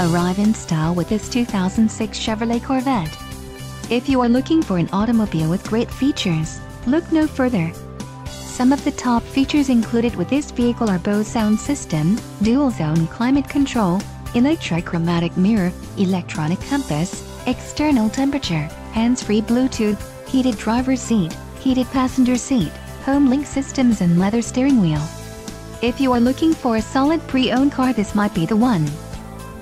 arrive in style with this 2006 Chevrolet Corvette. If you are looking for an automobile with great features, look no further. Some of the top features included with this vehicle are Bose sound system, dual zone climate control, electrochromatic mirror, electronic compass, external temperature, hands-free Bluetooth, heated driver's seat, heated passenger seat, home link systems and leather steering wheel. If you are looking for a solid pre-owned car this might be the one.